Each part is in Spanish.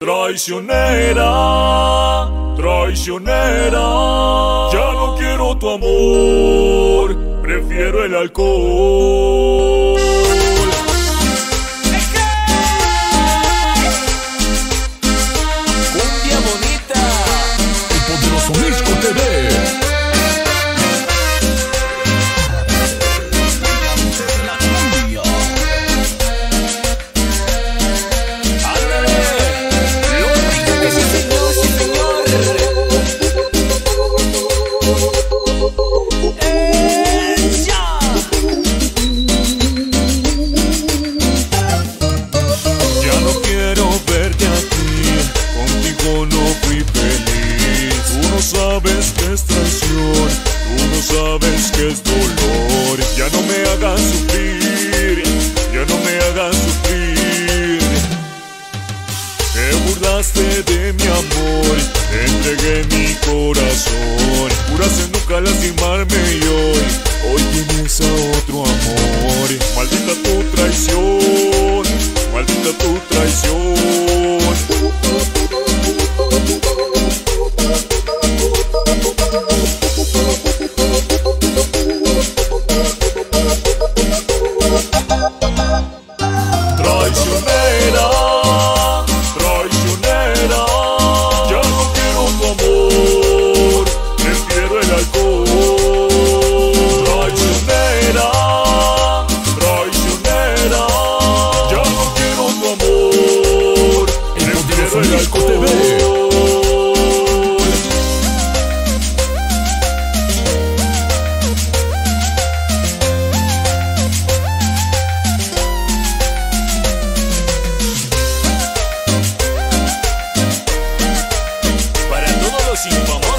Traicionera, traicionera, ya no quiero tu amor, prefiero el alcohol. Contigo no fui feliz. Tú no sabes que es traición, tú no sabes que es dolor. Ya no me hagas sufrir, ya no me hagas sufrir. Te burlaste de mi amor, entregué mi corazón. Juraste nunca lastimarme y hoy,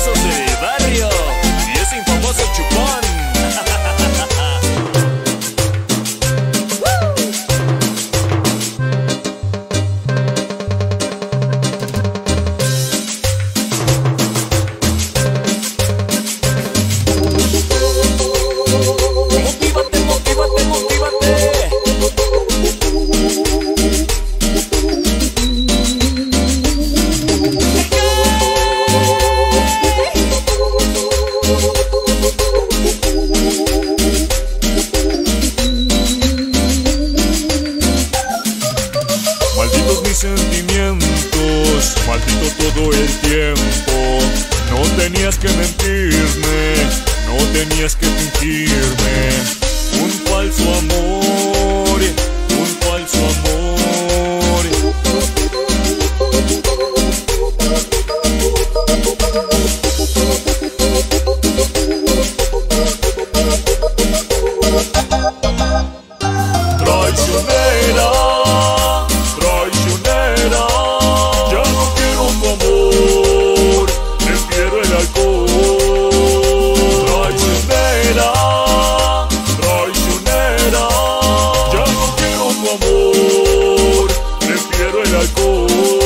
infamosos del barrio y ese infamoso chupón. Malditos mis sentimientos, maldito todo el tiempo. No tenías que mentirme, no tenías que fingirme. cool.